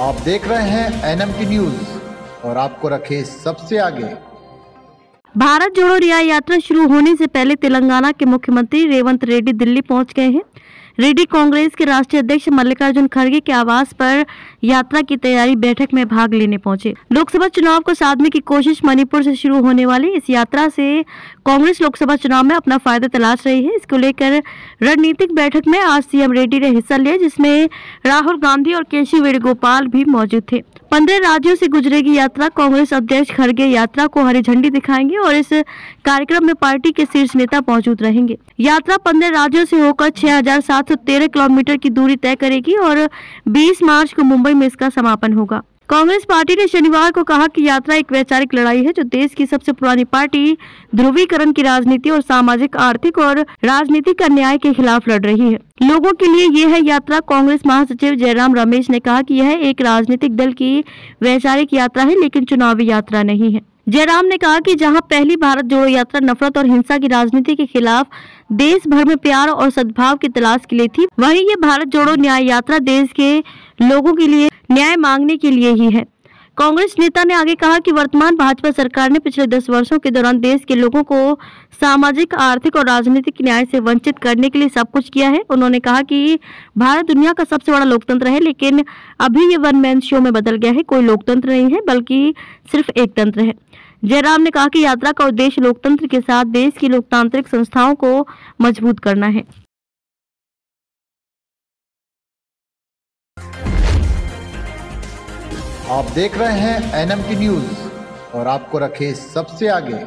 आप देख रहे हैं एनएम की न्यूज़ और आपको रखे सबसे आगे। भारत जोड़ो रिया यात्रा शुरू होने से पहले तेलंगाना के मुख्यमंत्री रेवंत रेड्डी दिल्ली पहुँच गए हैं। रेड्डी कांग्रेस के राष्ट्रीय अध्यक्ष मल्लिकार्जुन खड़गे के आवास पर यात्रा की तैयारी बैठक में भाग लेने पहुँचे। लोकसभा चुनाव को साधने की कोशिश मणिपुर से शुरू होने वाली इस यात्रा से कांग्रेस लोकसभा चुनाव में अपना फ़ायदा तलाश रही है। इसको लेकर रणनीतिक बैठक में आज सीएम रेड्डी ने हिस्सा लिया, जिसमें राहुल गांधी और केसी वेणुगोपाल भी मौजूद थे। पंद्रह राज्यों से गुजरेगी यात्रा। कांग्रेस अध्यक्ष खड़गे यात्रा को हरी झंडी दिखाएँगे और इस कार्यक्रम में पार्टी के शीर्ष नेता मौजूद रहेंगे। यात्रा पंद्रह राज्यों से होकर छह हज़ार सात सौ तेरह किलोमीटर की दूरी तय करेगी और 20 मार्च को मुंबई में इसका समापन होगा। कांग्रेस पार्टी ने शनिवार को कहा कि यात्रा एक वैचारिक लड़ाई है जो देश की सबसे पुरानी पार्टी, ध्रुवीकरण की राजनीति और सामाजिक, आर्थिक और राजनीतिक अन्याय के खिलाफ लड़ रही है। लोगों के लिए यह है यात्रा, कांग्रेस महासचिव जयराम रमेश ने कहा कि यह एक राजनीतिक दल की वैचारिक यात्रा है, लेकिन चुनावी यात्रा नहीं है। जयराम ने कहा कि जहाँ पहली भारत जोड़ो यात्रा नफरत और हिंसा की राजनीति के खिलाफ देश भर में प्यार और सद्भाव की तलाश के लिए थी, वहीं ये भारत जोड़ो न्याय यात्रा देश के लोगों के लिए न्याय मांगने के लिए ही है। कांग्रेस नेता ने आगे कहा कि वर्तमान भाजपा सरकार ने पिछले दस वर्षों के दौरान देश के लोगों को सामाजिक, आर्थिक और राजनीतिक न्याय से वंचित करने के लिए सब कुछ किया है। उन्होंने कहा कि भारत दुनिया का सबसे बड़ा लोकतंत्र है, लेकिन अभी ये वन मैन शो में बदल गया है। कोई लोकतंत्र नहीं है, बल्कि सिर्फ़ एक तंत्र है। जयराम ने कहा कि यात्रा का उद्देश्य लोकतंत्र के साथ देश की लोकतांत्रिक संस्थाओं को मज़बूत करना है। आप देख रहे हैं एनएम की न्यूज़ और आपको रखे सबसे आगे